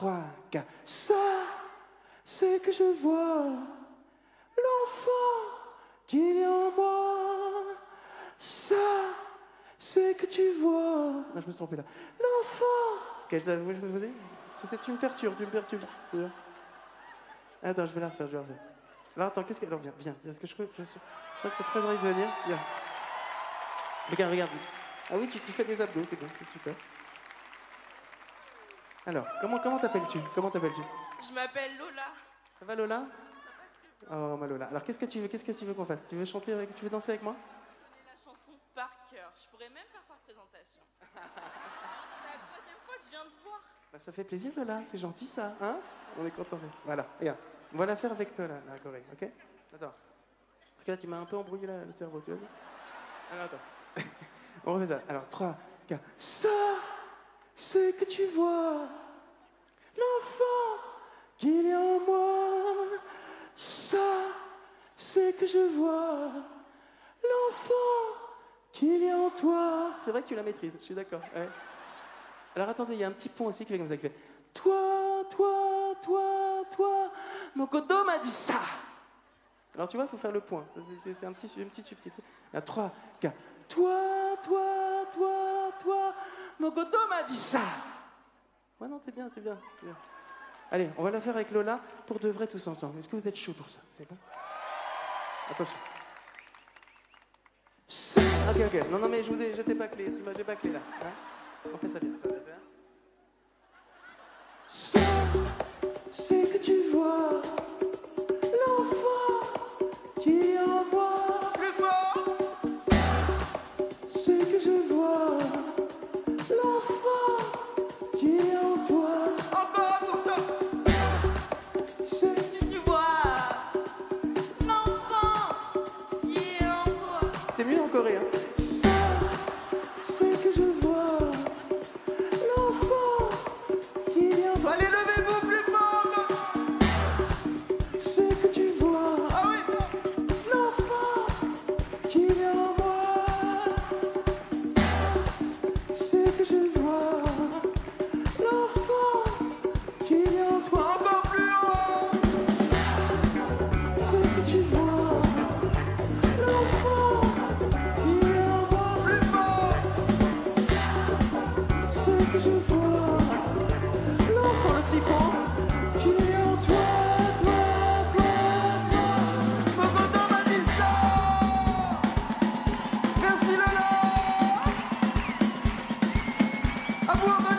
3, 4. Ça, c'est que je vois l'enfant qu'il y a en moi. Ça, c'est que tu vois. Non, je me suis trompé là. L'enfant. Ok, je, je me c'est- tu me perturbes, tu me perturbes. Attends, je vais la refaire, je vais la refaire. Alors attends, qu'est-ce que. Alors viens, viens, viens, parce que je, je, je, je sens que t'as très envie de venir. Viens. Regarde, regarde. Ah oui, tu, tu fais des abdos, c'est bien, c'est super. Alors, comment comment t'appelles-tu? Comment t'appelles-tu? Je m'appelle Lola. Ça va Lola? Oh ma Lola. Alors qu'est-ce que tu veux Qu'est-ce que tu veux qu'on fasse? Tu veux chanter avec Tu veux danser avec moi? Je connais la chanson par cœur. Je pourrais même faire ta représentation. C'est la troisième fois que je viens de voir. Bah, ça fait plaisir Lola, c'est gentil ça, hein? On est content. Voilà, regarde. On va la faire avec toi là, la Corée, ok? Attends. Parce que là tu m'as un peu embrouillé là, le cerveau, tu vois Alors attends. On refait ça. Alors 3, 4. Ça, c'est que tu vois l'enfant qu'il y a en moi. Ça, c'est que je vois l'enfant qu'il y a en toi. C'est vrai que tu la maîtrises, je suis d'accord. Alors attendez, il y a un petit pont aussi qui fait comme ça, fait Toi, toi, toi, toi, mon coteau m'a dit ça. Alors tu vois, il faut faire le point. C'est- un petit, une petite subtilité. Il y a 3, 4. Toi, toi, toi, toi, coteau m'a dit ça. Ouais, non, c'est bien, c'est bien, bien. Allez, on va la faire avec Lola pour de vrai tous ensemble. Est-ce que vous êtes chaud pour ça? C'est bon? Attention. Ok, ok. Non, non, mais je vous ai, j'étais pas clé. J'ai pas clé là. hein? On fait ça bien. Ça. Ça, À vous,